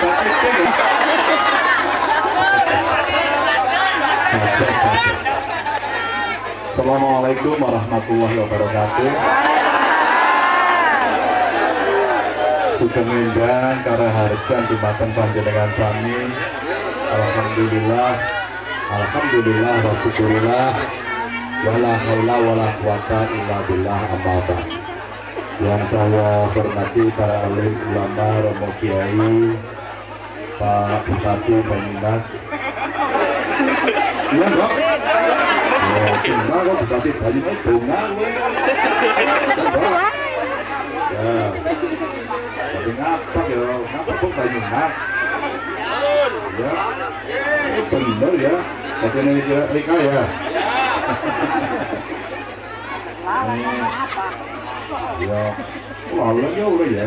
Assalamualaikum warahmatullahi wabarakatuh. Sugeng enjang karaharjan dumateng panjenengan sami. Alhamdulillah. Alhamdulillah wa syukurillah. Wala haula wala quwata illa billah amma. Yang saya hormati para alim ulama, romo kiai, Pak Bupati Banyumas. Iya, Pak. Oh, bunga kok Bupati Banyumas bunga kowe. Ya. Tapi ngapa ya? Ngapa kok Banyumas? Ya. Ini bener ya. Katanya Rika ya. Eh, Ya. Lalu ya udah ya.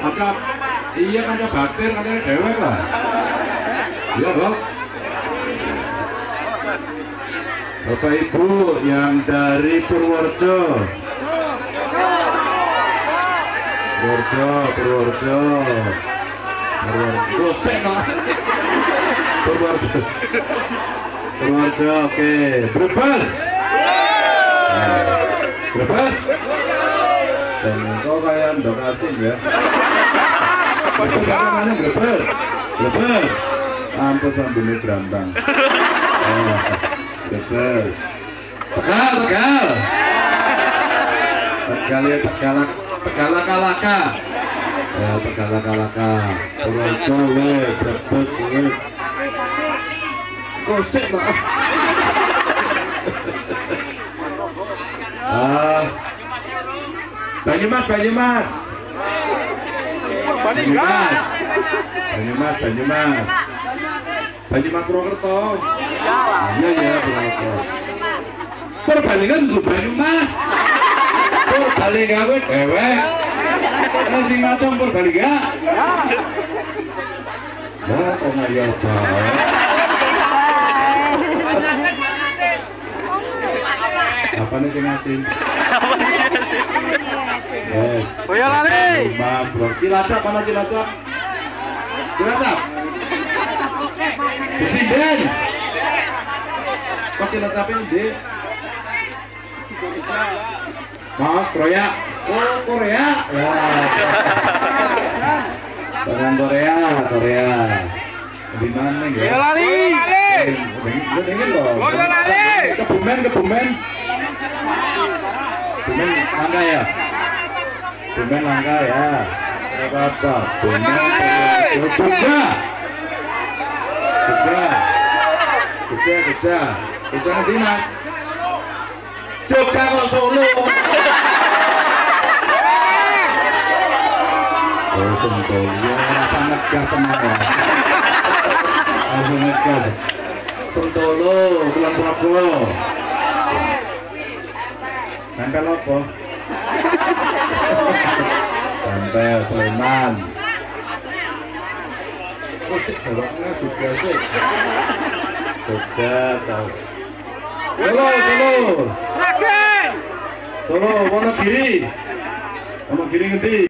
Maka iya kan baktir kan dewek lah. Iya dok. Bapak Ibu yang dari Purworejo. Purworejo, Purworejo. Purworejo. Purworejo. Purworejo, oke. Brebes. Brebes. Dan kau kayak ndok asin ya. Brebes apa mana Brebes? Brebes. Pantes sambungnya berambang. Oh, Brebes. Tegal, tegal. Tegal ya, tegalak, tegalak kalaka. Ya, tegalak kalaka. Purworejo, we, Brebes, we. Gosek, Pak. Banyumas, Banyumas. Banyumas. Banyumas, Banyumas. Banyumas Purwokerto. Iya ya, Purwokerto. Perbandingan lu Banyumas. Purbalingga kowe dewek. Ana sing ngacung Purbalingga. Ya, kok ya bae. Apa nih sing asin? Yes. Mas, bro. Cilacap mana Cilacap? Cilacap. Presiden. Kok Cilacap ini di? Mas, Korea. Oh, Korea. Ya. Tangan Korea, Korea. Di mana ya? Dingin loh. Boyolali. Kebumen, kebumen. Kebumen langka ya? Kebumen langka ya? Apa-apa. Kebumen. Jogja. Jogja. Jogja, Jogja. Jogja nanti mas. Jogja kok Solo. Oh, sentuh. Ya, rasa ngegas teman ya. Langsung ngegas. Sentolo, Kulon Progo. Nempel apa? Nempel Sleman. Oh, sik jawabnya juga sih. Jogja tahu. Solo, Solo. Solo, Wonogiri. Wonogiri ngendi?